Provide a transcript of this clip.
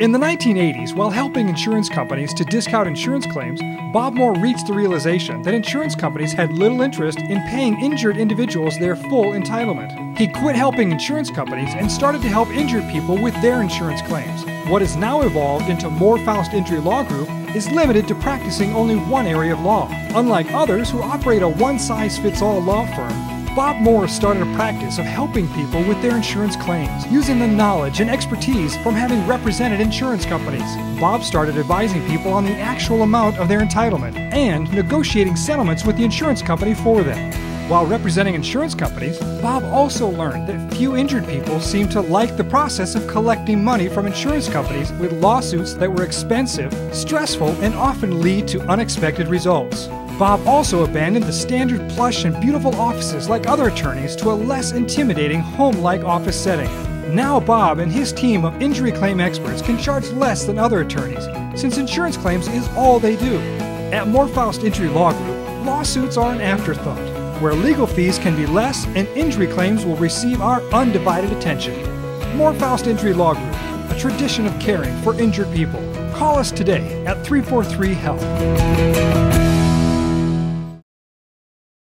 In the 1980s, while helping insurance companies to discount insurance claims, Bob Moore reached the realization that insurance companies had little interest in paying injured individuals their full entitlement. He quit helping insurance companies and started to help injured people with their insurance claims. What has now evolved into Moore Faust Injury Law Group is limited to practicing only one area of law. Unlike others who operate a one size fits all law firm, Bob Moore started a practice of helping people with their insurance claims, using the knowledge and expertise from having represented insurance companies. Bob started advising people on the actual amount of their entitlement and negotiating settlements with the insurance company for them. While representing insurance companies, Bob also learned that few injured people seem to like the process of collecting money from insurance companies with lawsuits that were expensive, stressful, and often lead to unexpected results. Bob also abandoned the standard plush and beautiful offices like other attorneys to a less intimidating home like office setting. Now, Bob and his team of injury claim experts can charge less than other attorneys, since insurance claims is all they do. At Moore Faust Injury Law Group, lawsuits are an afterthought, where legal fees can be less and injury claims will receive our undivided attention. Moore Faust Injury Law Group, a tradition of caring for injured people. Call us today at 343 HELP.